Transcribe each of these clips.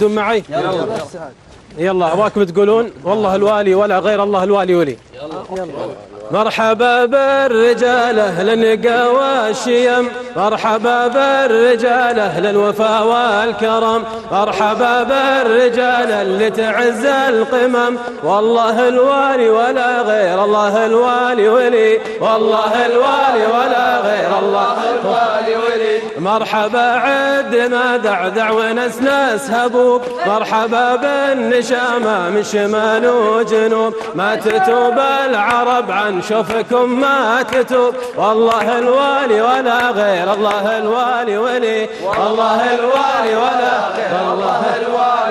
تردون معي؟ يلا أبغاكم تقولون والله الوالي ولا غير الله الوالي ولي. مرحبا بالرجال أهل النقا والشيم مرحبا بالرجال أهل الوفا والكرم. مرحبا بالرجال اللي تعز القمم. والله الوالي ولا غير الله الوالي ولي. والله الوالي ولا غير الله مرحبا عد ما دعدع ونسناس هبوب. مرحبا بالنشامة من شمال وجنوب. ما تتوب العرب عن شوفكم ما تتوب. والله الوالي ولا غير الله الوالي ولي. والله الوالي ولا غير الله الوالي.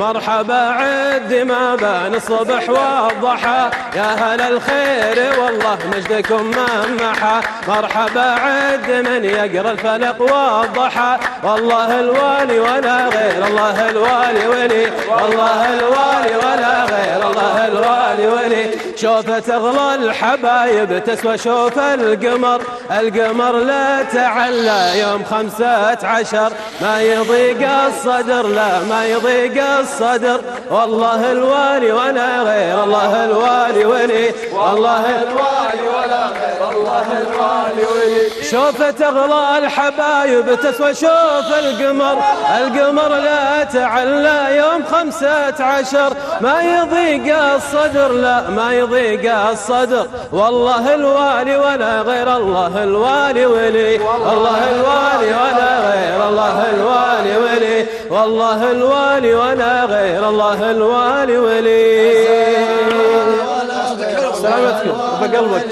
مرحبا عد ما بان الصبح والضحى يا هلا الخير والله مجدكم ممحى مرحبا عد من يقرأ الفلق والضحى والله الوالي ولا غير الله الوالي ولي. والله الوالي ولا غير. ولي شوف تغلى الحبايب تسوى شوف القمر. القمر لا تعلى يوم خمسة عشر. ما يضيق الصدر لا ما يضيق الصدر. والله الوالي ولا غير الله الوالي ولي. والله الوالي ولا غير. الله الوالي ولي شوف تغلى الحبايب تسوى شوف القمر. القمر لا تعلى يوم خمسة عشر. ما يضيق الصدر لا ما يضيق الصدر. والله الوالي ولا غير الله الوالي ولي. الله الوالي ولا غير الله الوالي ولي. والله الوالي ولا غير الله الوالي ولي. سلامتكم بقلبك